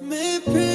Maybe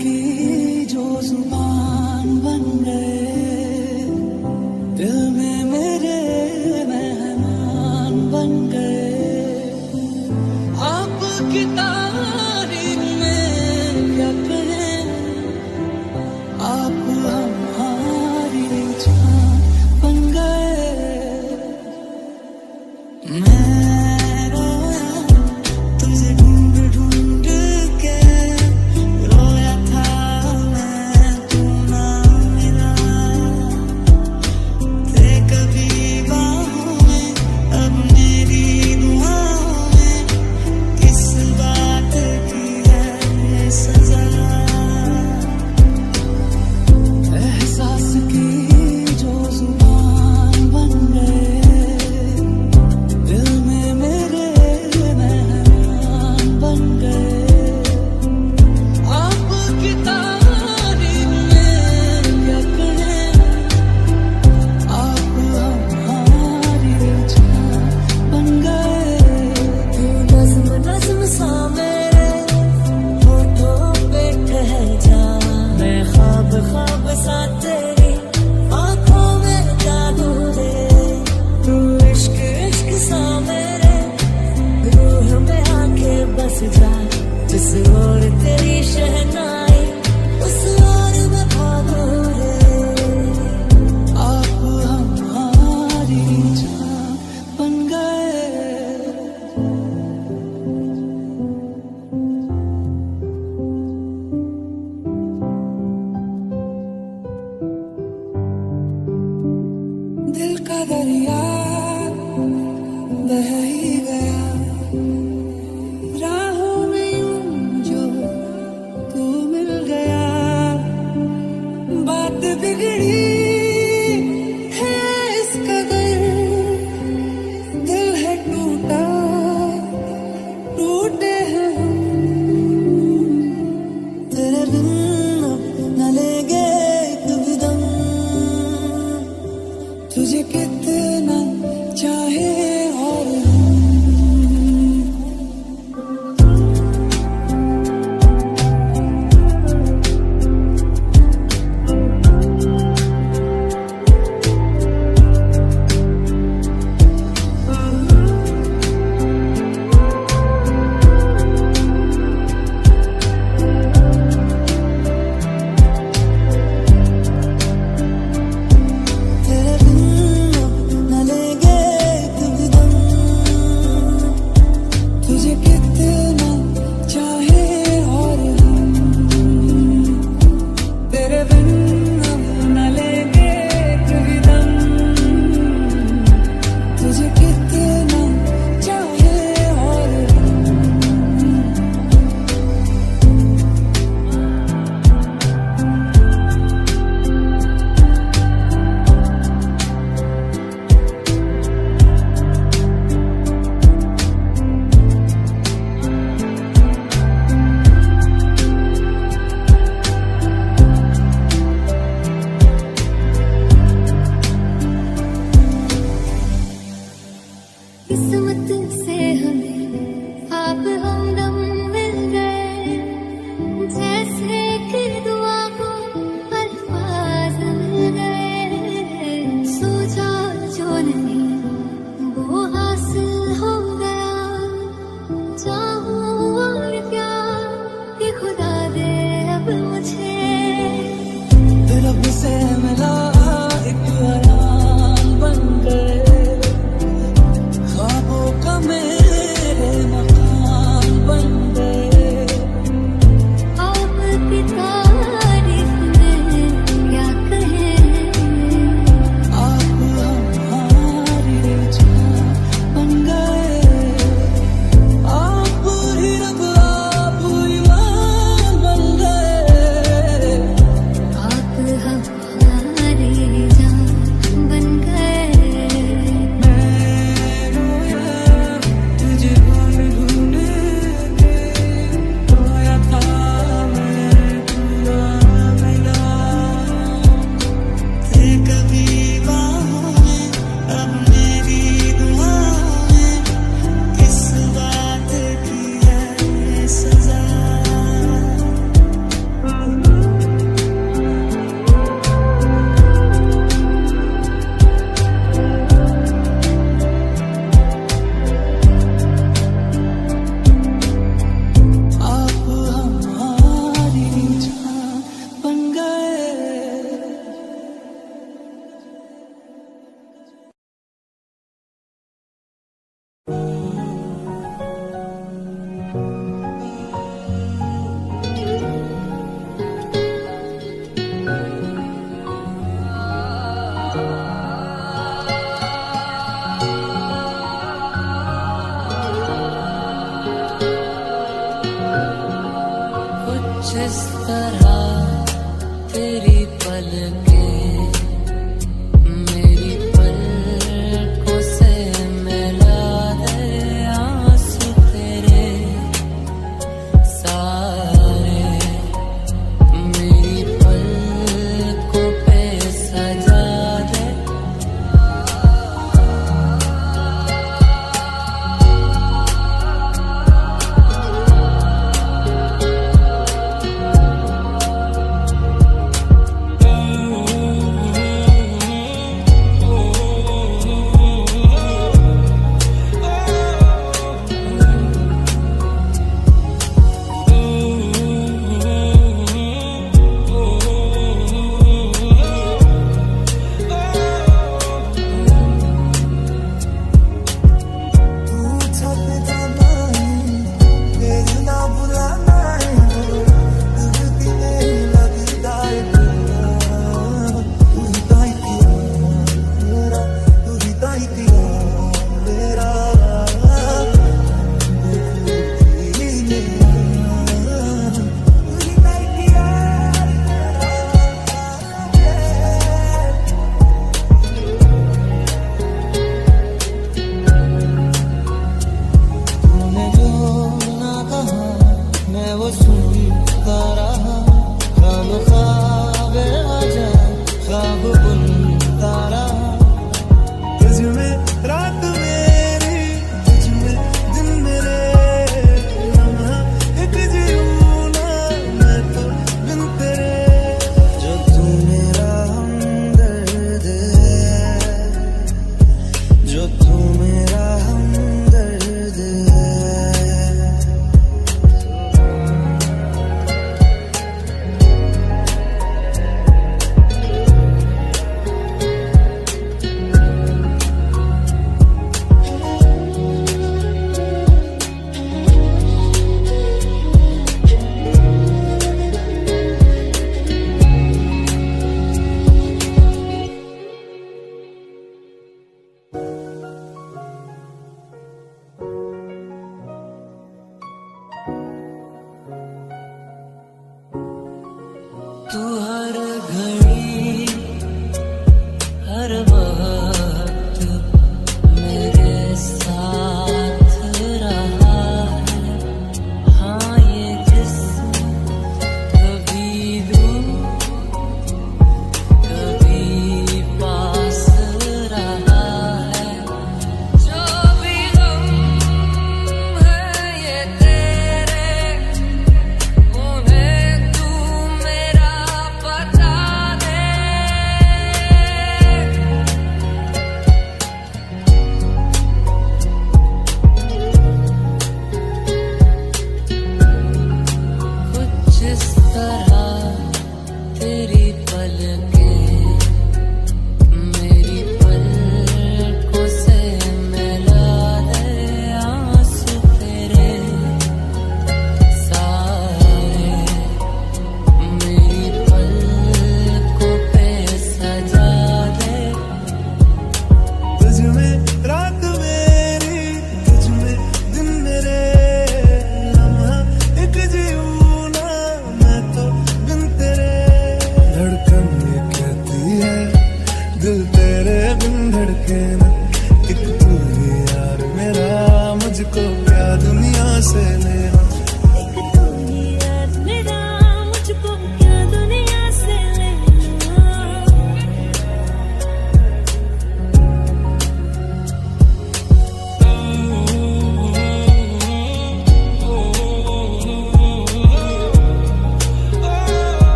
एहसास की जो जुबान बन गए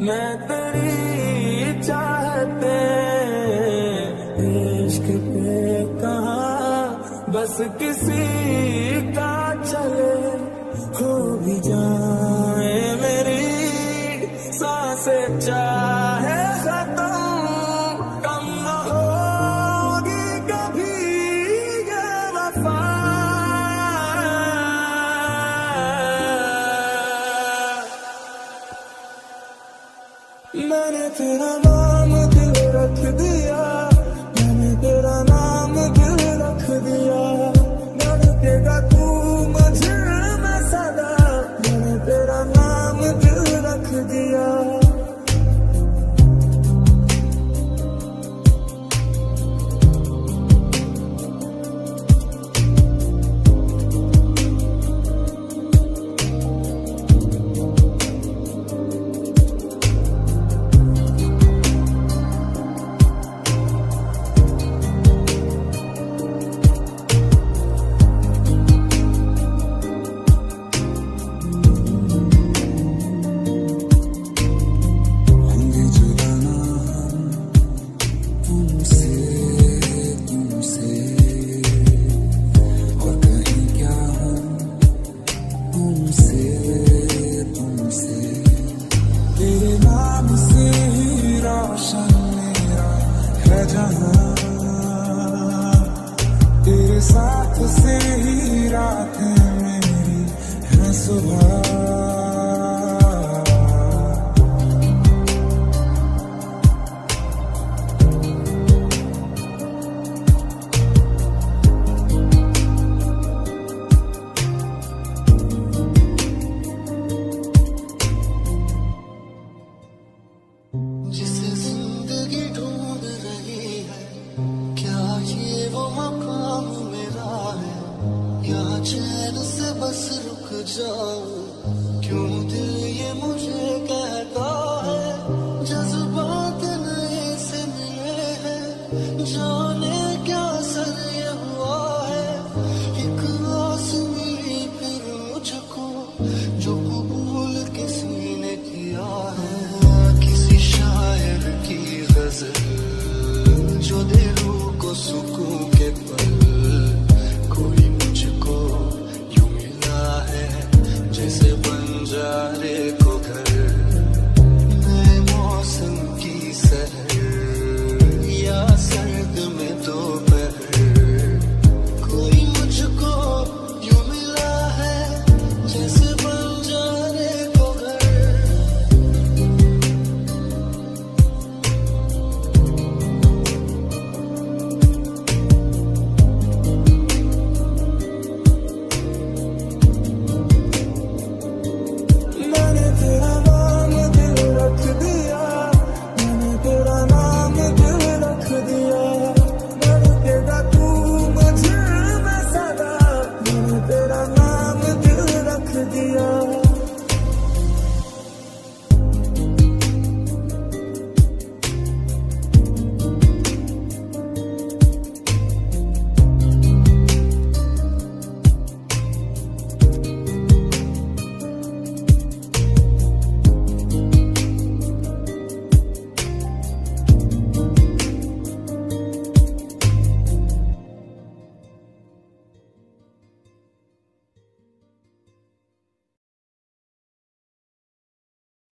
मैं तेरी चाहते इश्क पे कहा? बस किसी का चले हो भी जाए मेरी साँसें चाह।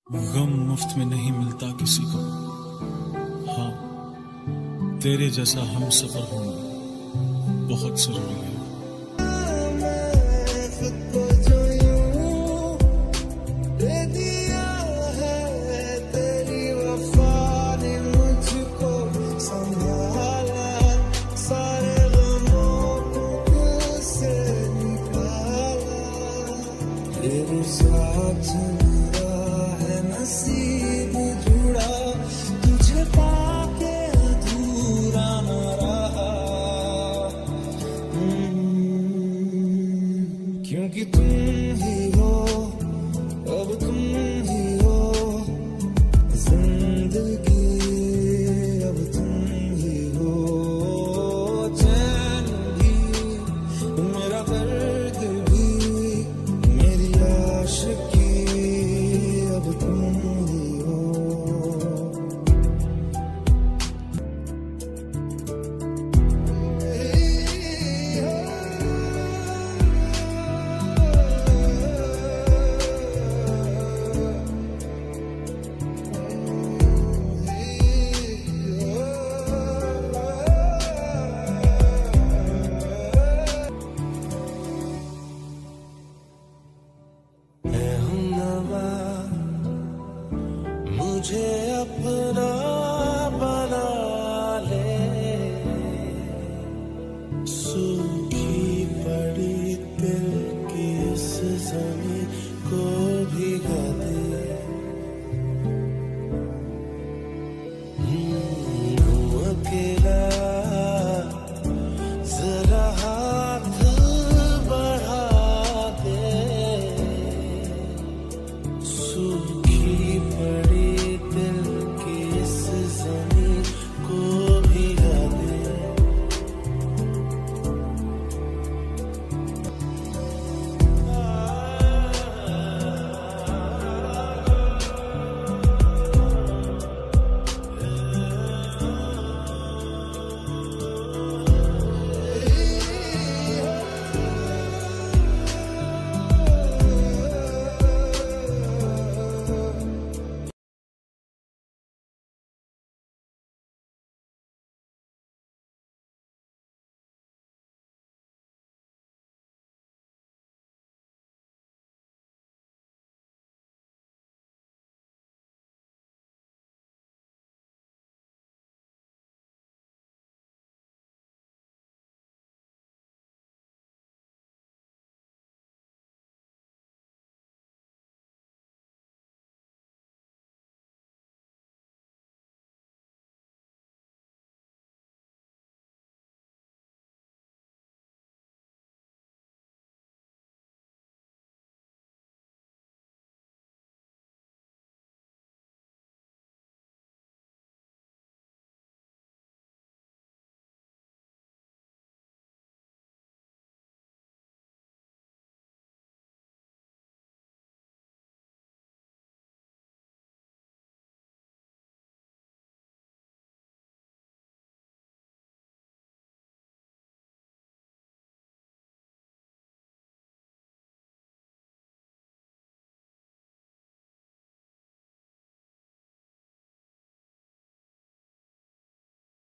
गम मुफ़्त में नहीं मिलता किसी को। हाँ तेरे जैसा हम सफ़र होना बहुत ज़रूरी है।